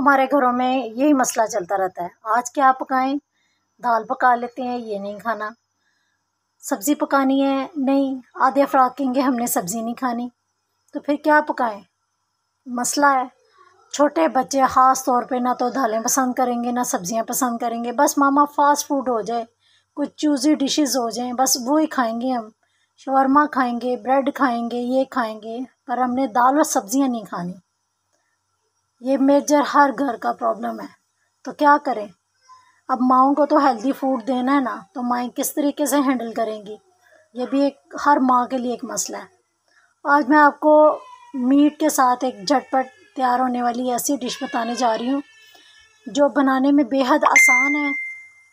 हमारे घरों में यही मसला चलता रहता है। आज क्या पकाएँ? दाल पका लेते हैं, ये नहीं खाना। सब्ज़ी पकानी है? नहीं। आधे अफराद कहेंगे, हमने सब्ज़ी नहीं खानी। तो फिर क्या पकाएँ? मसला है। छोटे बच्चे ख़ास तौर पे ना तो दालें पसंद करेंगे, ना सब्ज़ियाँ पसंद करेंगे। बस मामा फास्ट फ़ूड हो जाए, कुछ चूज़ी डिशेस हो जाएँ, बस वो ही खाएँगे हम। शवरमा खाएँगे ब्रेड खाएँगे, ये खाएँगे, पर हमने दाल और सब्ज़ियाँ नहीं खानी। ये मेजर हर घर का प्रॉब्लम है। तो क्या करें? अब माओ को तो हेल्दी फ़ूड देना है ना तो माएँ किस तरीके से हैंडल करेंगी? ये भी एक, हर माँ के लिए एक मसला है। आज मैं आपको मीट के साथ एक झटपट तैयार होने वाली ऐसी डिश बताने जा रही हूँ, जो बनाने में बेहद आसान है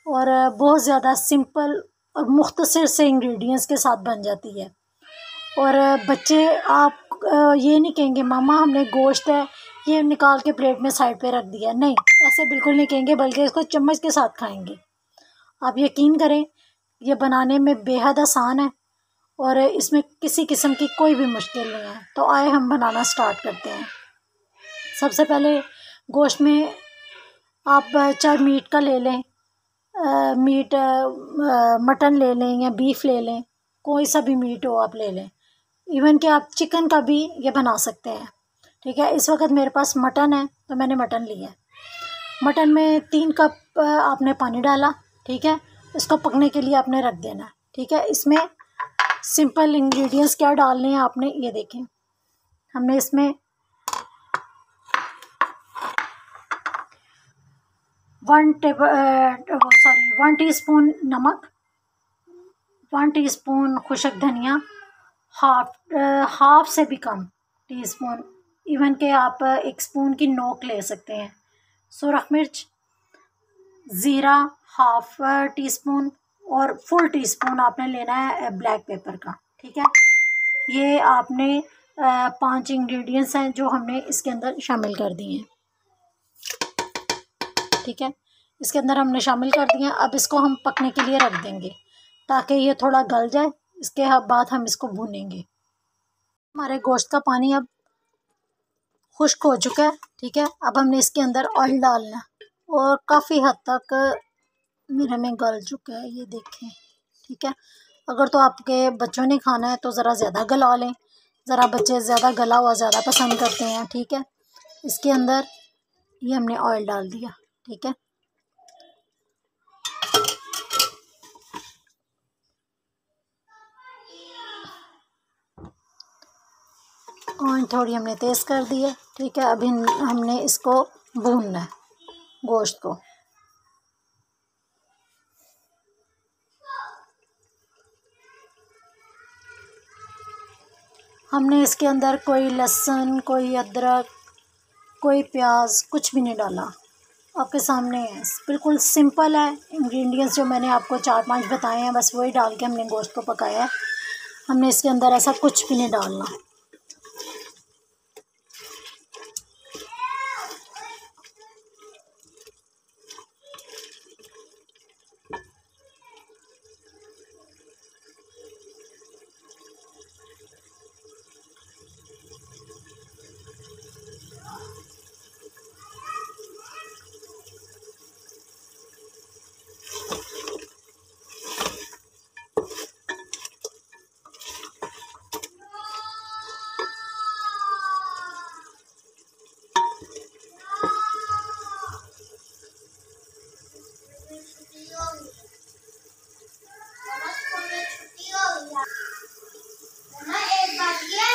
और बहुत ज़्यादा सिंपल और मुख्तसर से इंग्रेडिएंट्स के साथ बन जाती है। और बच्चे, आप ये नहीं कहेंगे, मामा, हमने गोश्त है, ये निकाल के प्लेट में साइड पे रख दिया। नहीं, ऐसे बिल्कुल नहीं कहेंगे, बल्कि इसको चम्मच के साथ खाएँगे। आप यकीन करें, ये बनाने में बेहद आसान है और इसमें किसी किस्म की कोई भी मुश्किल नहीं है। तो आए, हम बनाना स्टार्ट करते हैं। सबसे पहले गोश्त में आप चाहे मीट का ले लें मीट मटन ले लें या बीफ ले लें, कोई सा भी मीट हो आप ले लें। इवन कि आप चिकन का भी ये बना सकते हैं। ठीक है? इस वक्त मेरे पास मटन है तो मैंने मटन लिया मटन में तीन कप आपने पानी डाला, ठीक है? इसको पकने के लिए आपने रख देना, ठीक है? इसमें सिंपल इंग्रेडिएंट्स क्या डालने हैं आपने, ये देखें। हमने इसमें one table sorry one teaspoon नमक वन टीस्पून खुशक धनिया हाफ़ हाफ़ से भी कम टीस्पून इवन के आप एक स्पून की नोक ले सकते हैं। सुरख मिर्च, ज़ीरा हाफ़ टी स्पून और फुल टी स्पून आपने लेना है ब्लैक पेपर का, ठीक है? ये आपने पाँच इंग्रेडिएंट्स हैं जो हमने इसके अंदर शामिल कर दिए हैं। ठीक है? इसके अंदर हमने शामिल कर दिए हैं। अब इसको हम पकने के लिए रख देंगे, ताकि ये थोड़ा गल जाए। इसके बाद हम इसको भूनेंगे। हमारे गोश्त का पानी अब खुश्क हो चुका है, ठीक है? अब हमने इसके अंदर ऑयल डालना और काफ़ी हद तक मेरे में गल चुका है, ये देखें, ठीक है? अगर तो आपके बच्चों ने खाना है तो ज़रा ज़्यादा गला लें, ज़रा बच्चे ज़्यादा गला हुआ ज़्यादा पसंद करते हैं, ठीक है? इसके अंदर ये हमने ऑयल डाल दिया, ठीक है? और थोड़ी हमने तेज़ कर दी है, ठीक है? अभी हमने इसको भूनना है, गोश्त को। हमने इसके अंदर कोई लहसुन, कोई अदरक, कोई प्याज, कुछ भी नहीं डाला। आपके सामने है। बिल्कुल सिंपल है। इंग्रेडिएंट्स जो मैंने आपको चार पाँच बताए हैं, बस वही डाल के हमने गोश्त को पकाया है। हमने इसके अंदर ऐसा कुछ भी नहीं डालना।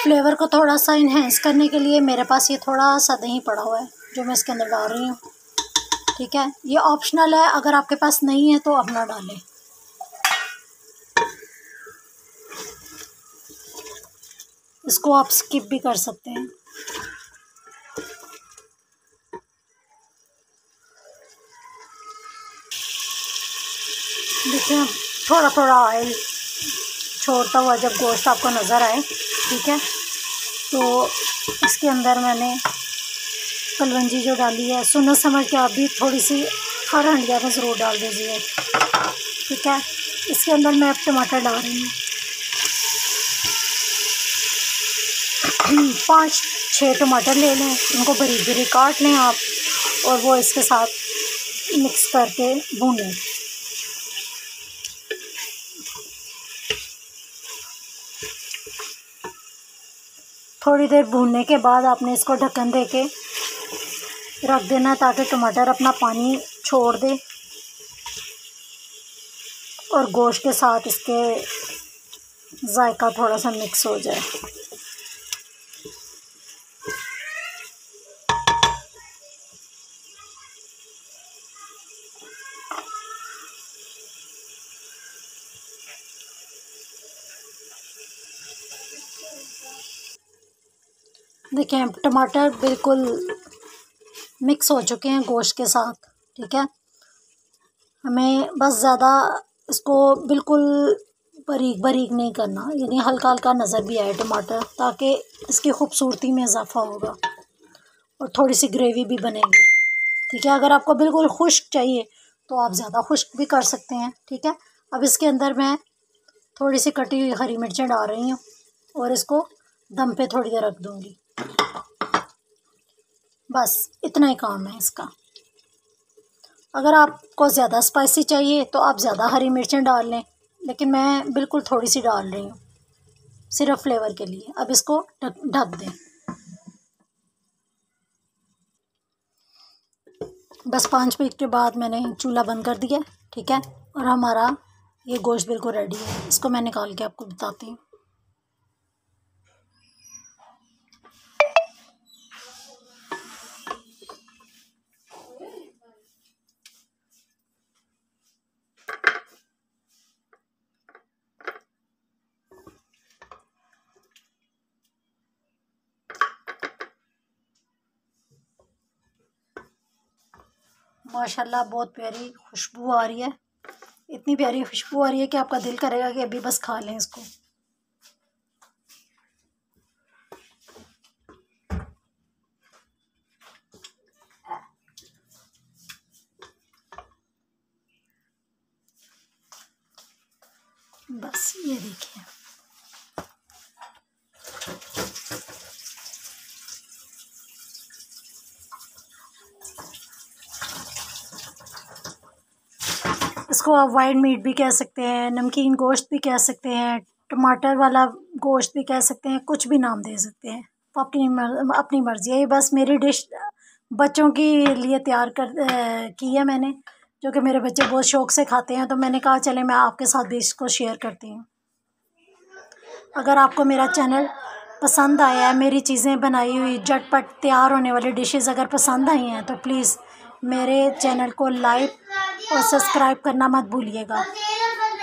फ्लेवर को थोड़ा सा इन्हेंस करने के लिए मेरे पास ये थोड़ा सा दही पड़ा हुआ है, जो मैं इसके अंदर डाल रही हूँ। ठीक है? ये ऑप्शनल है, अगर आपके पास नहीं है तो अपना डालें। इसको आप स्किप भी कर सकते हैं। देखिए थोड़ा थोड़ा ऑयल छोड़ता हुआ जब गोश्त आपको नज़र आए, ठीक है? तो इसके अंदर मैंने कलवंजी जो डाली है, सुनो समझ के आप भी थोड़ी सी हर हंडिया में ज़रूर डाल दीजिए, ठीक है? इसके अंदर मैं अब टमाटर डाल रही हूँ। पाँच छः टमाटर ले लें उनको बरी बरी काट लें आप और वो इसके साथ मिक्स करके भूनें। थोड़ी देर भूनने के बाद आपने इसको ढक्कन दे के रख देना ताकि टमाटर अपना पानी छोड़ दे और गोश्त के साथ इसके जायका थोड़ा सा मिक्स हो जाए। देखिए, टमाटर बिल्कुल मिक्स हो चुके हैं गोश्त के साथ, ठीक है? हमें बस ज़्यादा इसको बिल्कुल बारीक बारीक नहीं करना, यानी हल्का हल्का नज़र भी आए टमाटर, ताकि इसकी खूबसूरती में इजाफ़ा होगा और थोड़ी सी ग्रेवी भी बनेगी, ठीक है? अगर आपको बिल्कुल खुश्क चाहिए तो आप ज़्यादा खुश्क भी कर सकते हैं, ठीक है? अब इसके अंदर मैं थोड़ी सी कटी हुई हरी मिर्चें डाल रही हूँ और इसको दम पे थोड़ी देर रख दूँगी। बस, इतना ही काम है इसका। अगर आपको ज़्यादा स्पाइसी चाहिए तो आप ज़्यादा हरी मिर्चें डाल लें, लेकिन मैं बिल्कुल थोड़ी सी डाल रही हूँ, सिर्फ़ फ्लेवर के लिए। अब इसको ढक दें। बस पाँच मिनट के बाद मैंने चूल्हा बंद कर दिया, ठीक है? और हमारा ये गोश्त बिल्कुल रेडी है। इसको मैं निकाल के आपको बताती हूँ। माशाल्लाह, बहुत प्यारी खुशबू आ रही है। इतनी प्यारी खुशबू आ रही है कि आपका दिल करेगा कि अभी बस खा लें इसको। बस ये देखिए। इसको आप वाइट मीट भी कह सकते हैं, नमकीन गोश्त भी कह सकते हैं, टमाटर वाला गोश्त भी कह सकते हैं, कुछ भी नाम दे सकते हैं। तो अपनी अपनी मर्ज़ी है। बस मेरी डिश बच्चों के लिए तैयार कर की है मैंने, जो कि मेरे बच्चे बहुत शौक़ से खाते हैं। तो मैंने कहा, चले, मैं आपके साथ भी इसको शेयर करती हूँ। अगर आपको मेरा चैनल पसंद आया है, मेरी चीज़ें बनाई हुई, झटपट तैयार होने वाली डिशेज़ अगर पसंद आई हैं तो प्लीज़ मेरे चैनल को लाइक और सब्सक्राइब करना मत भूलिएगा।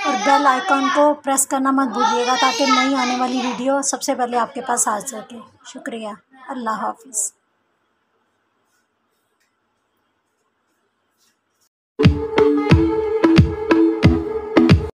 और बेल आइकॉन को प्रेस करना मत भूलिएगा ताकि नई आने वाली वीडियो सबसे पहले आपके पास आ सके। शुक्रिया। अल्लाह हाफिज़।